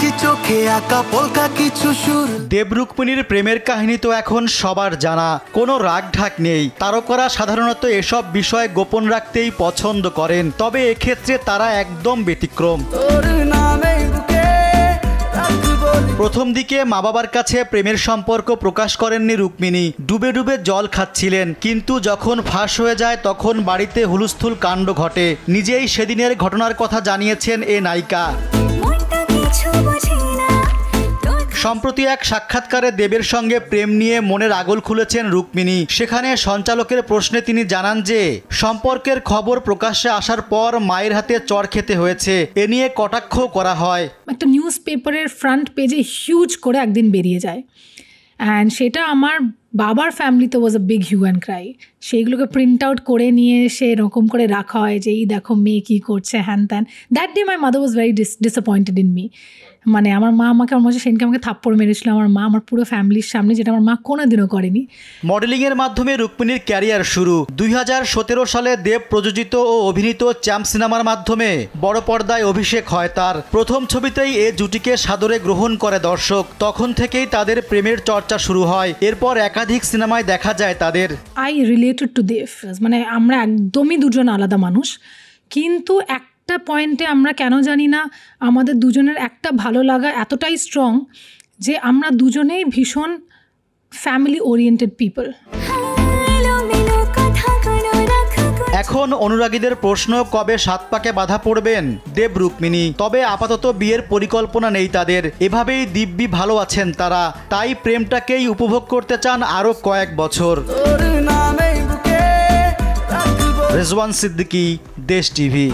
হাসি চোখে আঁকা পলকা কিছু সুর। দেব রুক্মিণীর প্রেমের কাহিনী তো এখন সবার জানা। কোনো রাগ ঢাক নেই। তারকারা সাধারণত এসব বিষয় গোপন রাখতেই পছন্দ করেন। তবে এক্ষেত্রে তারা একদম ব্যতিক্রম। প্রথম দিকে মা বাবার কাছে প্রেমের সম্পর্ক প্রকাশ করেননি রুক্মিণী। ডুবে ডুবে জল খাচ্ছিলেন। কিন্তু যখন ফাঁস হয়ে যায় তখন বাড়িতে হুলস্থুল কাণ্ড ঘটে। নিজেই সেদিনের ঘটনার কথা জানিয়েছেন এ নায়িকা। সম্প্রতি এক সাক্ষাৎকারে দেবের সঙ্গে প্রেম নিয়ে মনের আগল খুলেছেন রুক্মিণী। সেখানে সঞ্চালকের প্রশ্নে তিনি জানান যে, সম্পর্কের খবর প্রকাশ্যে আসার পর মায়ের হাতে চর খেতে হয়েছে। এ নিয়ে কটাক্ষ করা হয়। একটা নিউজ পেপারের ফ্রন্ট পেজে হিউজ করে একদিন বেরিয়ে যায়। অ্যান্ড সেটা আমার বাবার ফ্যামিলিতে was a big hue and cry সেইগুলোকে প্রিন্ট আউট করে নিয়ে এসে এরকম করে রাখা হয় যে, এই দেখো মেয়ে কী করছে, হ্যান ত্যান। That day my mother was very dis disappointed in me মানে আমার মা আমাকে আমার মনে সেদিনকে আমাকে থাপ্পড় মেরেছিল। আমার মা আমার পুরো ফ্যামিলির সামনে, যেটা আমার মা কোনোদিনও করেনি। মডেলিংয়ের মাধ্যমে রুক্মিণীর ক্যারিয়ার শুরু। দুই হাজার সতেরো সালে দেব প্রযোজিত ও অভিনীত চ্যাম্প সিনেমার মাধ্যমে বড় পর্দায় অভিষেক হয় তার। প্রথম ছবিতেই এ জুটিকে সাদরে গ্রহণ করে দর্শক। তখন থেকেই তাদের প্রেমের চর্চা শুরু হয়। এরপর একাধিক সিনেমায় দেখা যায় তাদের। আই রিলেটেড টু দেব মানে আমরা একদমই দুজন আলাদা মানুষ কিন্তু একটা পয়েন্টে আমরা কেন জানি না আমাদের দুজনের একটা ভালো লাগা এতটাই স্ট্রং যে আমরা দুজনেই ভীষণ ফ্যামিলি ওরিয়েন্টেড পিপল এখন অনুরাগীদের প্রশ্ন কবে সাত পাকে বাধা পড়বেন? দেব রুক্মিণী তবে আপাতত বিয়ের পরিকল্পনা নেই তাদের। এভাবেই দিব্যি ভালো আছেন তারা। তাই প্রেমটাকেই উপভোগ করতে চান আরও কয়েক বছর। রেজওয়ান সিদ্দিকি দেশ টিভি।